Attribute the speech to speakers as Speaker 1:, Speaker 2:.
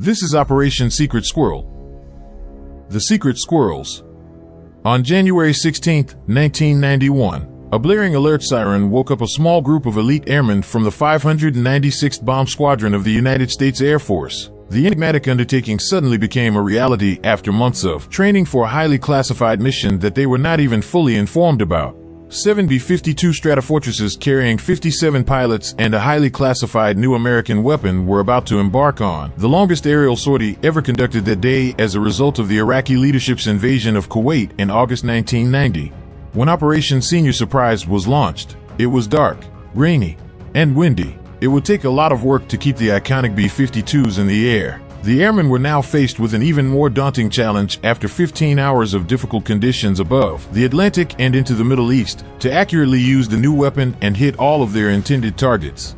Speaker 1: This is Operation Secret Squirrel. The Secret Squirrels. On January 16, 1991, a blaring alert siren woke up a small group of elite airmen from the 596th Bomb Squadron of the United States Air Force. The enigmatic undertaking suddenly became a reality after months of training for a highly classified mission that they were not even fully informed about. Seven B-52 Stratofortresses carrying 57 pilots and a highly classified new American weapon were about to embark on the longest aerial sortie ever conducted that day as a result of the Iraqi leadership's invasion of Kuwait in August 1990. When Operation Senior Surprise was launched, it was dark, rainy, and windy. It would take a lot of work to keep the iconic B-52s in the air. The airmen were now faced with an even more daunting challenge after 15 hours of difficult conditions above the Atlantic and into the Middle East to accurately use the new weapon and hit all of their intended targets.